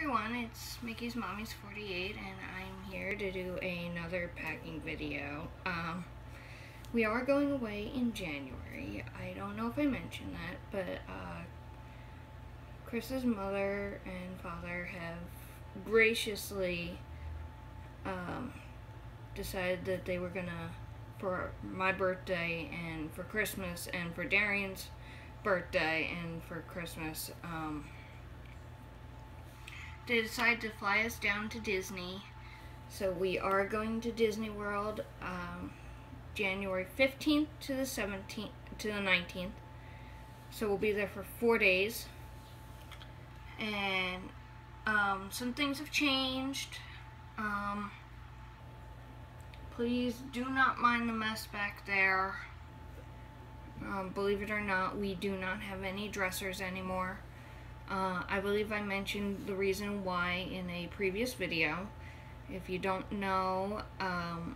everyone, it's Mickey's Mommy's 48 and I'm here to do another packing video. Um, we are going away in January. I don't know if I mentioned that, but uh, Chris's mother and father have graciously um, decided that they were gonna, for my birthday and for Christmas and for Darian's birthday and for Christmas, um, they decided to fly us down to Disney. So we are going to Disney World um, January 15th to the 17th to the 19th. So we'll be there for four days. And um, some things have changed. Um, please do not mind the mess back there. Um, believe it or not, we do not have any dressers anymore. Uh, I believe I mentioned the reason why in a previous video. If you don't know, um,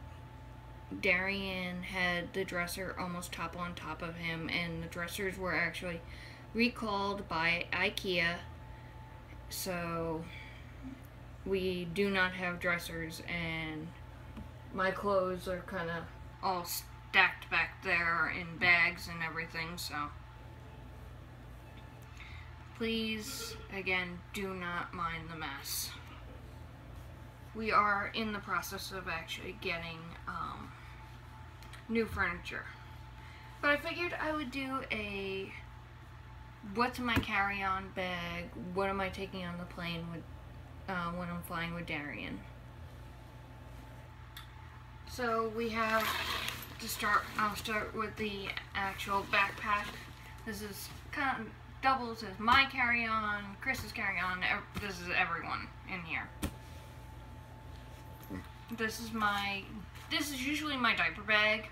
Darian had the dresser almost top on top of him, and the dressers were actually recalled by IKEA. So we do not have dressers, and my clothes are kind of all stacked back there in bags and everything, so please, again, do not mind the mess. We are in the process of actually getting um, new furniture. But I figured I would do a what's in my carry-on bag, what am I taking on the plane with, uh, when I'm flying with Darian. So we have to start, I'll start with the actual backpack. This is kind of doubles as my carry-on, Chris's carry-on, this is everyone in here. This is my, this is usually my diaper bag.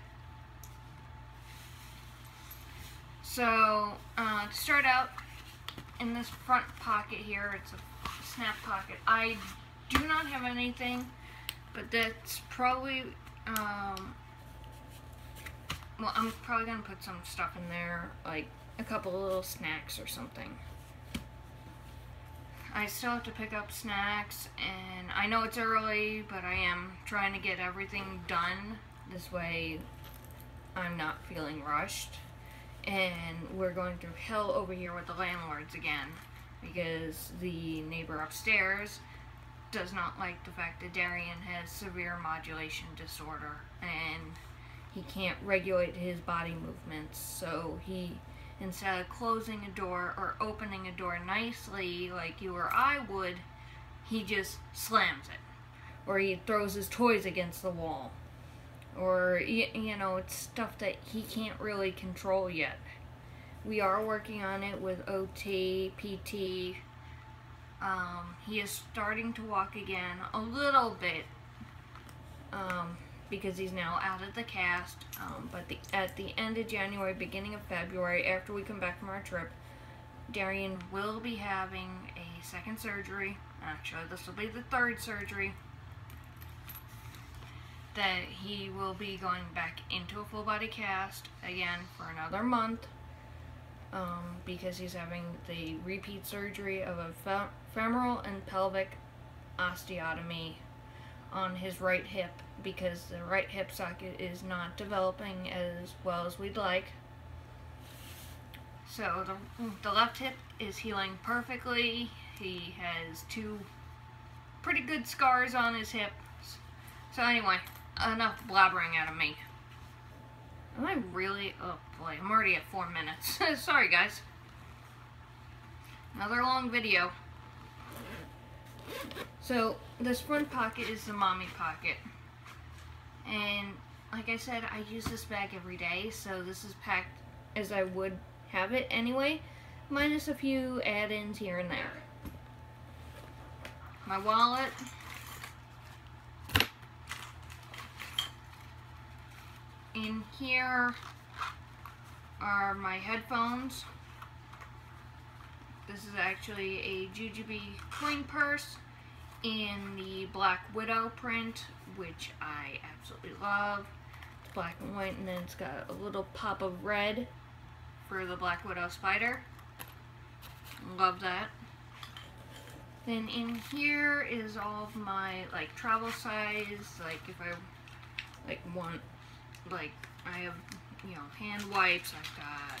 So, uh, to start out, in this front pocket here, it's a snap pocket. I do not have anything, but that's probably, um, well, I'm probably going to put some stuff in there, like a couple little snacks or something. I still have to pick up snacks, and I know it's early, but I am trying to get everything done. This way, I'm not feeling rushed. And we're going through hell over here with the landlords again, because the neighbor upstairs does not like the fact that Darian has severe modulation disorder, and he can't regulate his body movements, so he instead of closing a door or opening a door nicely like you or I would, he just slams it. Or he throws his toys against the wall. Or, you know, it's stuff that he can't really control yet. We are working on it with OT, PT. Um, he is starting to walk again a little bit. Um, because he's now out of the cast. Um, but the, at the end of January, beginning of February, after we come back from our trip, Darian will be having a second surgery. Actually, this will be the third surgery. That he will be going back into a full body cast again for another month. Um, because he's having the repeat surgery of a femoral and pelvic osteotomy on his right hip because the right hip socket is not developing as well as we'd like. So the, the left hip is healing perfectly. He has two pretty good scars on his hips. So anyway, enough blabbering out of me. Am I really? Oh boy, I'm already at four minutes. Sorry guys. Another long video. So this front pocket is the mommy pocket. And like I said, I use this bag every day, so this is packed as I would have it anyway, minus a few add-ins here and there. My wallet. In here are my headphones. This is actually a JuJuBe coin purse in the Black Widow print, which I absolutely love. It's black and white, and then it's got a little pop of red for the Black Widow spider. Love that. Then in here is all of my like travel size, like if I like want like I have you know hand wipes, I've got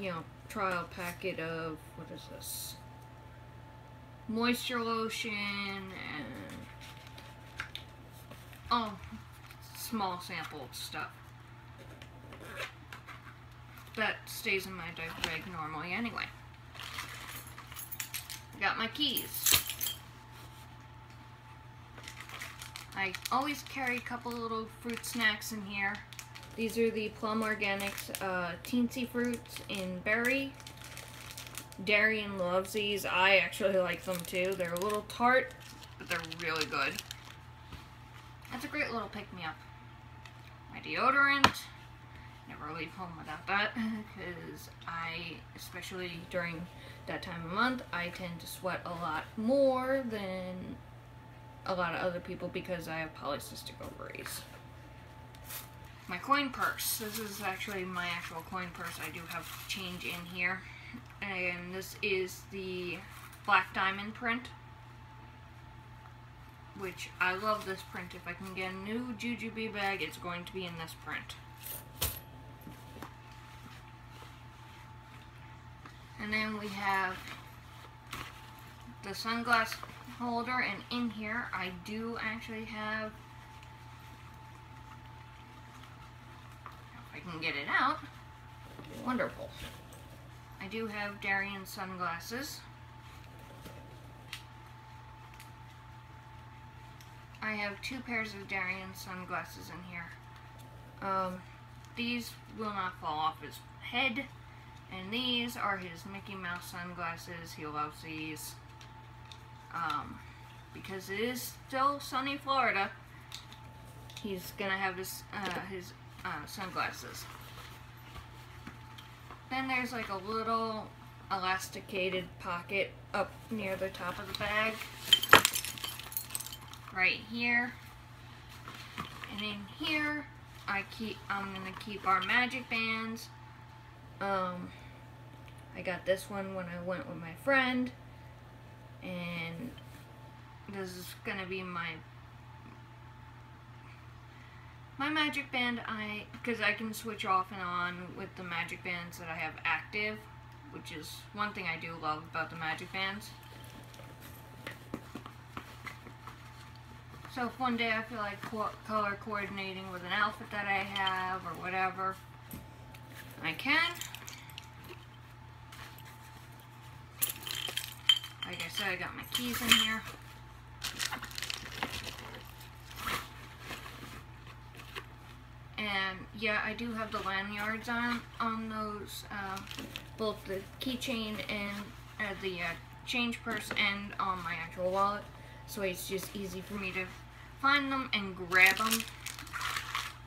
you know trial packet of what is this? Moisture lotion and oh small sample stuff. That stays in my diaper bag normally anyway. Got my keys. I always carry a couple little fruit snacks in here. These are the Plum Organics uh, Teensy Fruits in Berry. Darian loves these. I actually like them too. They're a little tart, but they're really good. That's a great little pick-me-up. My deodorant. Never leave home without that because I, especially during that time of month, I tend to sweat a lot more than a lot of other people because I have polycystic ovaries. My coin purse. This is actually my actual coin purse. I do have change in here. And this is the black diamond print. Which I love this print. If I can get a new JuJuBe bag, it's going to be in this print. And then we have the sunglass holder and in here I do actually have if I can get it out wonderful I do have Darian sunglasses I have two pairs of Darian sunglasses in here um, these will not fall off his head and these are his Mickey Mouse sunglasses. He loves these. Um, because it is still sunny Florida, he's gonna have his, uh, his uh, sunglasses. Then there's like a little elasticated pocket up near the top of the bag. Right here. And in here, I keep, I'm gonna keep our magic bands. Um, I got this one when I went with my friend. And this is going to be my my magic band I because I can switch off and on with the magic bands that I have active which is one thing I do love about the magic bands so if one day I feel like co color coordinating with an outfit that I have or whatever I can Like I said, I got my keys in here. And yeah, I do have the lanyards on on those, uh, both the keychain and uh, the uh, change purse and on my actual wallet. So it's just easy for me to find them and grab them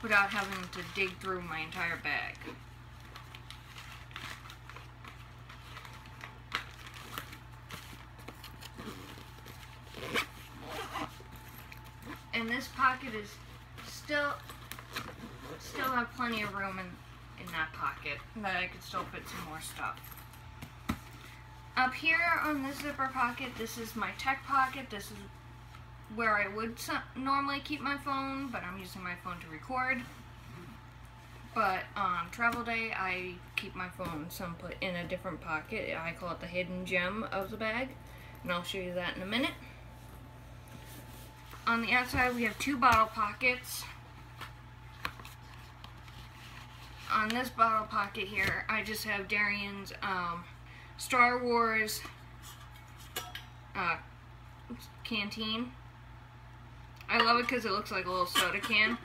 without having to dig through my entire bag. and this pocket is still still have plenty of room in, in that pocket that I could still fit some more stuff. Up here on this zipper pocket, this is my tech pocket. This is where I would normally keep my phone, but I'm using my phone to record. But on travel day, I keep my phone some put in a different pocket. I call it the hidden gem of the bag, and I'll show you that in a minute. On the outside, we have two bottle pockets. On this bottle pocket here, I just have Darian's um, Star Wars uh, canteen. I love it because it looks like a little soda can.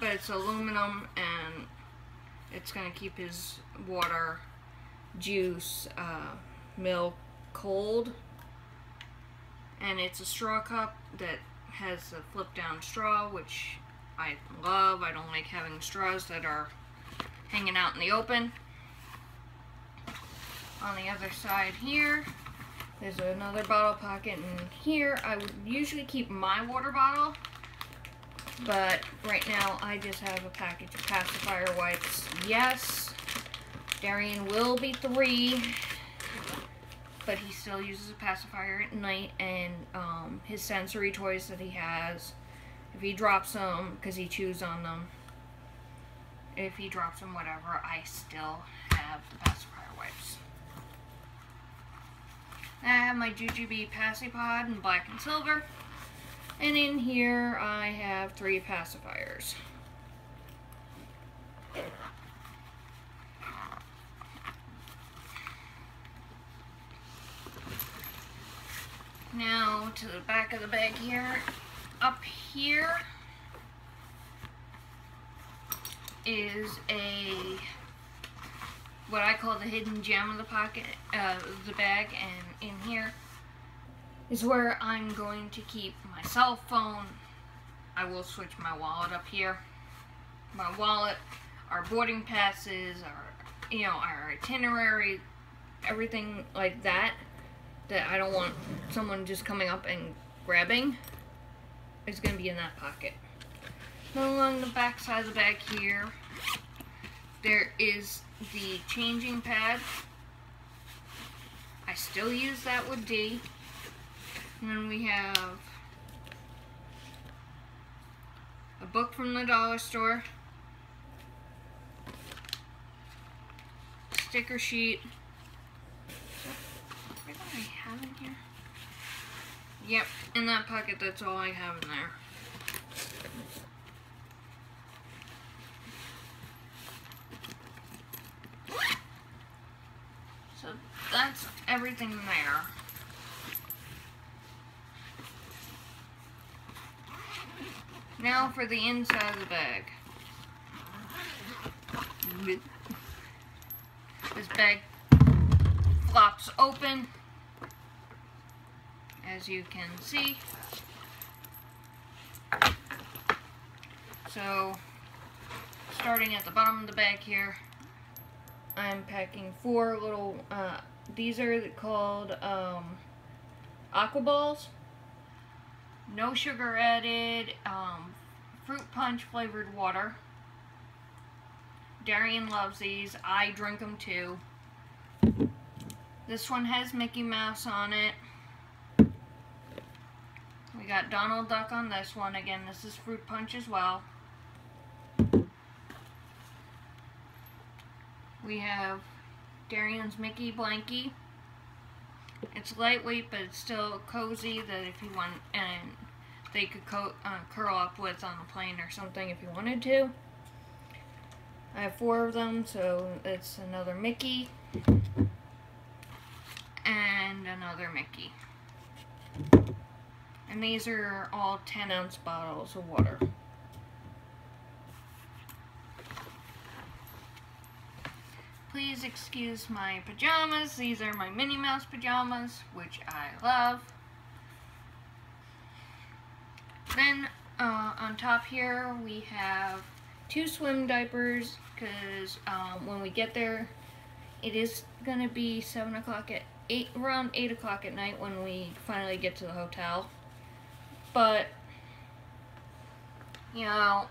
But it's aluminum and it's going to keep his water, juice, uh, milk cold and it's a straw cup that has a flip down straw which I love. I don't like having straws that are hanging out in the open. On the other side here there's another bottle pocket and here I would usually keep my water bottle but right now I just have a package of pacifier wipes. Yes, Darian will be three but he still uses a pacifier at night. And um, his sensory toys that he has, if he drops them, because he chews on them, if he drops them, whatever, I still have the pacifier wipes. I have my JuJuBe Pacipod in black and silver. And in here I have three pacifiers. Now to the back of the bag here. Up here is a what I call the hidden gem of the pocket, uh, the bag, and in here is where I'm going to keep my cell phone. I will switch my wallet up here. My wallet, our boarding passes, our you know our itinerary, everything like that that I don't want someone just coming up and grabbing is going to be in that pocket. Now along the back side of the bag here, there is the changing pad. I still use that with D. And then we have a book from the dollar store, sticker sheet, what do I have in here? Yep, in that pocket, that's all I have in there. So that's everything there. Now for the inside of the bag. This bag flops open, as you can see. So, starting at the bottom of the bag here, I'm packing four little, uh, these are called um, aqua balls. No sugar added, um, fruit punch flavored water. Darian loves these. I drink them too. This one has Mickey Mouse on it. Got Donald Duck on this one. Again, this is Fruit Punch as well. We have Darian's Mickey Blankie. It's lightweight, but it's still cozy that if you want, and they could uh, curl up with on a plane or something if you wanted to. I have four of them, so it's another Mickey and another Mickey. And these are all 10 ounce bottles of water. Please excuse my pajamas. These are my Minnie Mouse pajamas, which I love. Then uh, on top here we have two swim diapers because um, when we get there it is going to be 7 o'clock at 8 around 8 o'clock at night when we finally get to the hotel but you know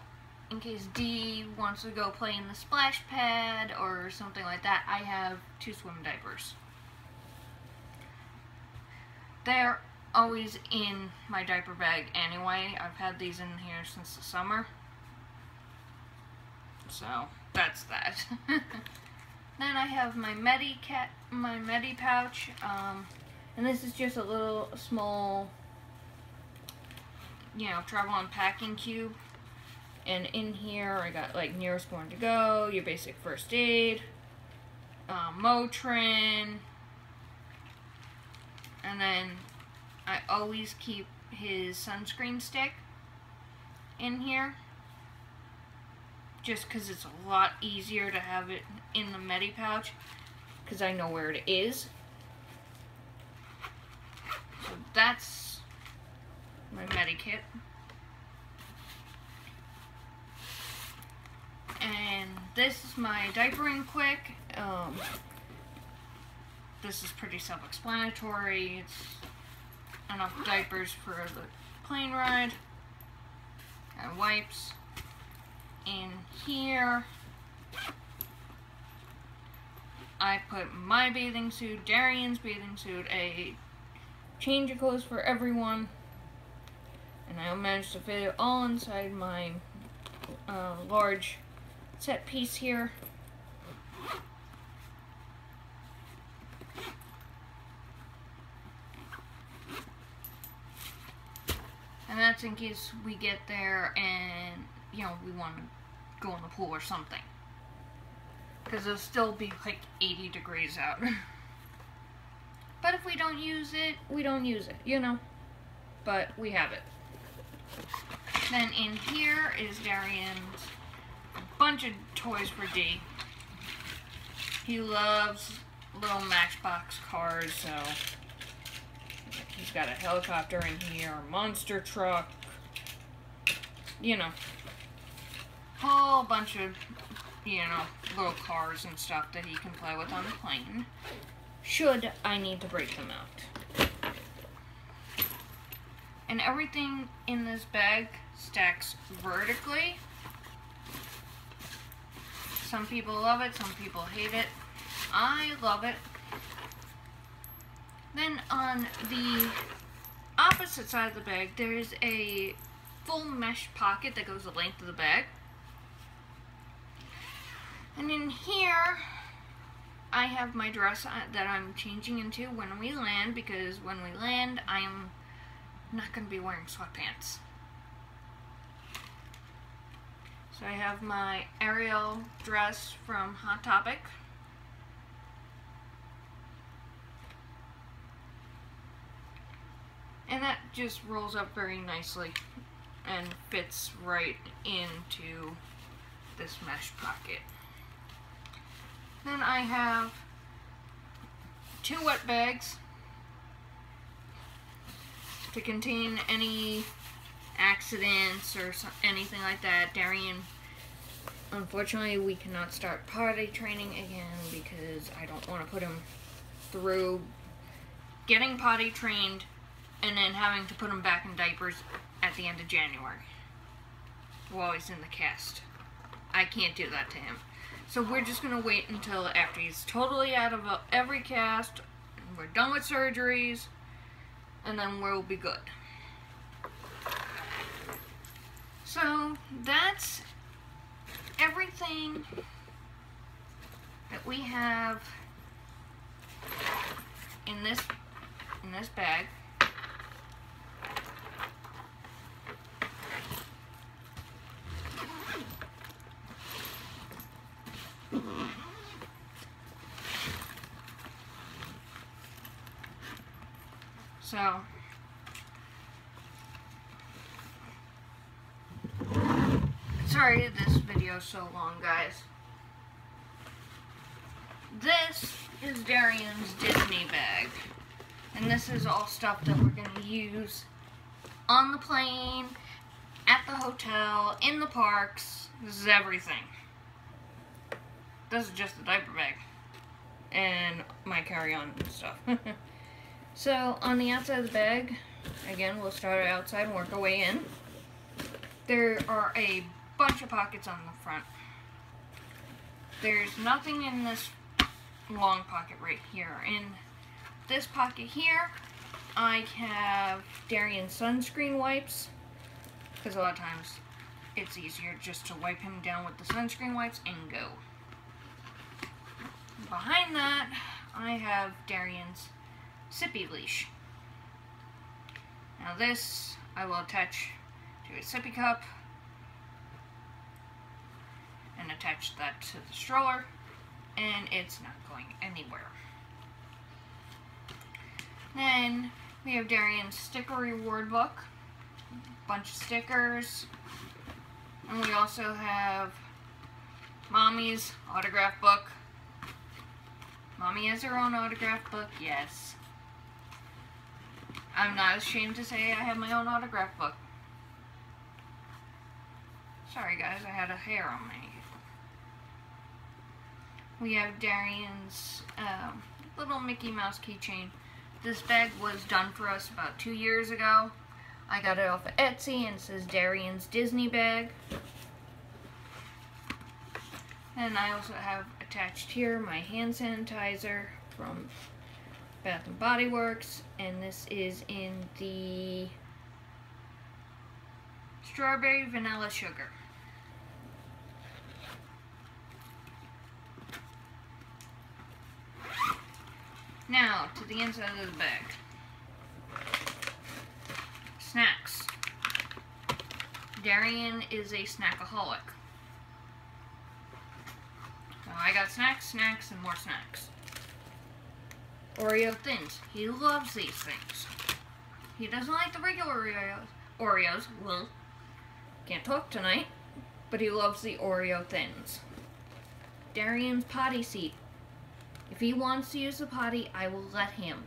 in case D wants to go play in the splash pad or something like that I have two swim diapers. They're always in my diaper bag anyway. I've had these in here since the summer. So that's that. Then I have my Medi-Cat, my Medi pouch, um, and this is just a little small, you know, travel and packing cube. And in here I got like Neosporin to go, your basic first aid, um, Motrin, and then I always keep his sunscreen stick in here just because it's a lot easier to have it in the Medi pouch because I know where it is. So that's my Medi kit. And this is my diapering quick. Um, this is pretty self-explanatory. It's enough diapers for the plane ride. And wipes in here. I put my bathing suit, Darian's bathing suit, a change of clothes for everyone, and I managed to fit it all inside my uh, large set piece here. And that's in case we get there and, you know, we want to go in the pool or something. Because it'll still be like 80 degrees out. but if we don't use it, we don't use it, you know. But we have it. Then in here is Darian's bunch of toys for D. He loves little Matchbox cars, so he's got a helicopter in here, a monster truck, you know, whole bunch of, you know, little cars and stuff that he can play with on the plane, should I need to break them out. And everything in this bag stacks vertically. Some people love it, some people hate it. I love it. Then on the opposite side of the bag, there's a full mesh pocket that goes the length of the bag. And in here, I have my dress uh, that I'm changing into when we land because when we land, I am not going to be wearing sweatpants. So I have my Ariel dress from Hot Topic. And that just rolls up very nicely and fits right into this mesh pocket. Then I have two wet bags to contain any accidents or anything like that. Darian, unfortunately, we cannot start potty training again because I don't want to put him through getting potty trained and then having to put him back in diapers at the end of January while he's in the cast. I can't do that to him. So we're just going to wait until after he's totally out of uh, every cast, we're done with surgeries, and then we'll be good. So that's everything that we have in this in this bag. So Sorry this video so long, guys. This is Darian's Disney bag. And this is all stuff that we're going to use on the plane, at the hotel, in the parks. This is everything. This is just a diaper bag. And my carry-on stuff. so, on the outside of the bag, again, we'll start outside and work our way in. There are a bunch of pockets on the front. There's nothing in this long pocket right here. In this pocket here, I have Darian sunscreen wipes, because a lot of times it's easier just to wipe him down with the sunscreen wipes and go. Behind that, I have Darian's sippy leash. Now this, I will attach to a sippy cup and attach that to the stroller and it's not going anywhere. Then we have Darian's sticker reward book, bunch of stickers, and we also have Mommy's autograph book. Mommy has her own autograph book, yes. I'm not ashamed to say I have my own autograph book. Sorry guys, I had a hair on my we have Darian's um, little Mickey Mouse keychain. This bag was done for us about two years ago. I got it off of Etsy and says Darian's Disney bag. And I also have attached here my hand sanitizer from Bath and Body Works, and this is in the strawberry vanilla sugar. Now, to the inside of the bag. Snacks. Darian is a snackaholic. So I got snacks, snacks, and more snacks. Oreo thins. He loves these things. He doesn't like the regular Oreos. Oreos. Well, can't talk tonight, but he loves the Oreo thins. Darian's potty seat. If he wants to use the potty, I will let him.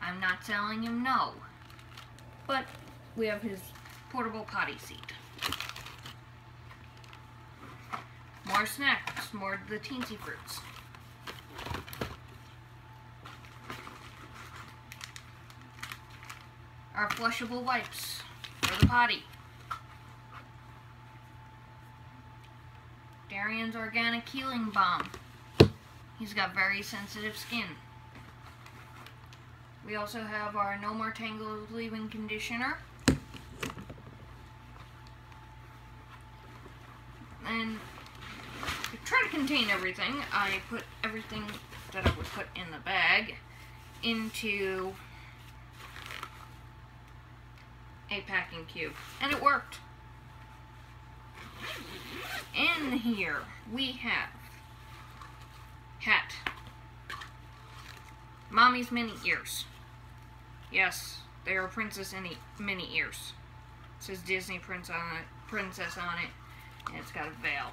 I'm not telling him no. But we have his portable potty seat. More snacks, more the teensy fruits. Our flushable wipes for the potty. Darian's organic healing balm. He's got very sensitive skin. We also have our No More Tangles leave-in conditioner. And to try to contain everything, I put everything that I would put in the bag into a packing cube. And it worked. In here, we have hat. Mommy's mini ears. Yes, they are princess mini ears. It says Disney prince on it, princess on it, and it's got a veil.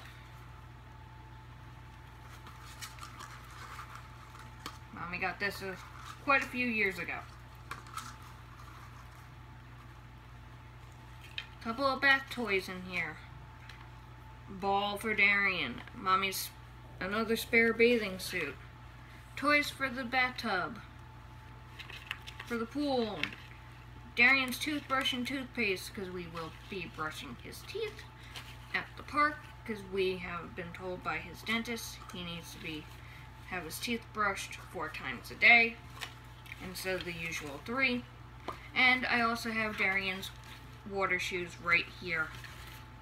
Mommy got this uh, quite a few years ago. Couple of bath toys in here. Ball for Darian. Mommy's another spare bathing suit. Toys for the bathtub. For the pool. Darian's toothbrush and toothpaste because we will be brushing his teeth at the park because we have been told by his dentist he needs to be have his teeth brushed four times a day instead of the usual three. And I also have Darian's water shoes right here,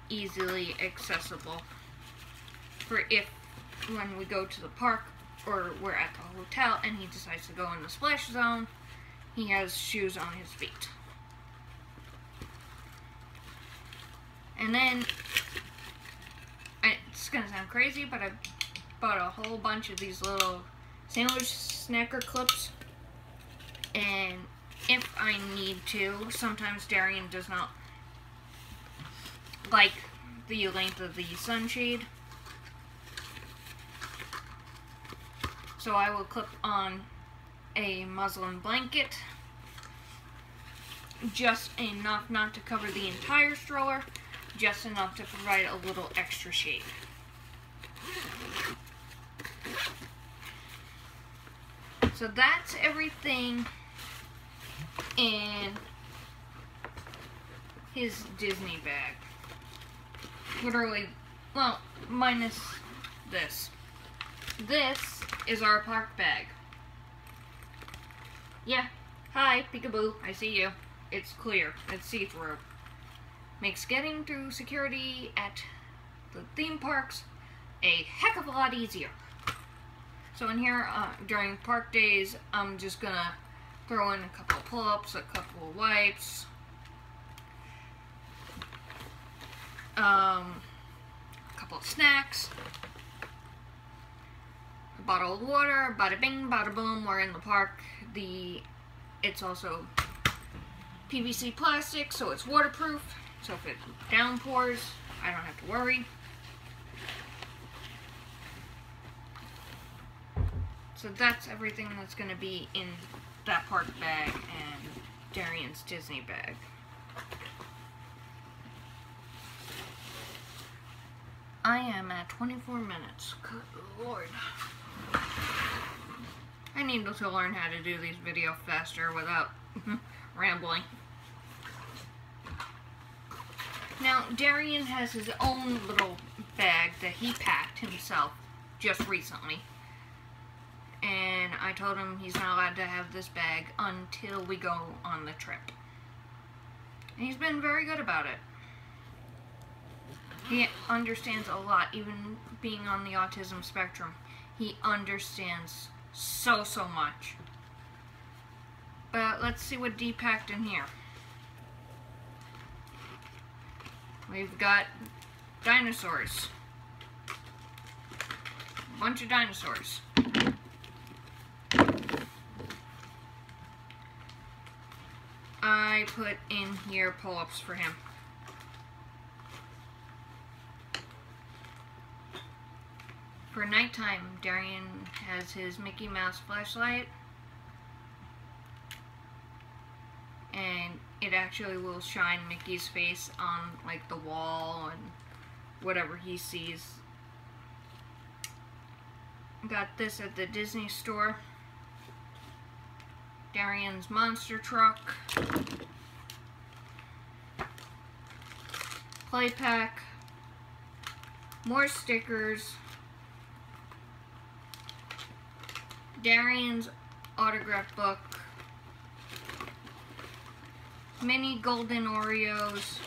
easily accessible for if when we go to the park or we're at the hotel and he decides to go in the splash zone, he has shoes on his feet. And then, it's gonna sound crazy, but I bought a whole bunch of these little sandwich snacker clips. And if I need to, sometimes Darian does not like the length of the sunshade. So I will clip on a muslin blanket just enough not to cover the entire stroller, just enough to provide a little extra shade. So that's everything in his Disney bag. Literally, well, minus this. This is our park bag. Yeah. Hi, peekaboo. I see you. It's clear. It's see-through. Makes getting through security at the theme parks a heck of a lot easier. So in here, uh, during park days, I'm just gonna throw in a couple of pull-ups, a couple of wipes, um, a couple of snacks, bottle of water, bada bing, bada boom, we're in the park. The It's also PVC plastic, so it's waterproof. So if it downpours, I don't have to worry. So that's everything that's going to be in that park bag and Darian's Disney bag. I am at 24 minutes. Good lord. I need to learn how to do these videos faster without rambling. Now, Darian has his own little bag that he packed himself just recently. And I told him he's not allowed to have this bag until we go on the trip. And he's been very good about it. He understands a lot, even being on the autism spectrum. He understands so, so much. But let's see what D packed in here. We've got dinosaurs. A bunch of dinosaurs. I put in here pull-ups for him. For nighttime, Darian has his Mickey Mouse flashlight. And it actually will shine Mickey's face on like the wall and whatever he sees. Got this at the Disney store. Darian's monster truck. Play pack. More stickers. Darian's autograph book. Mini golden Oreos.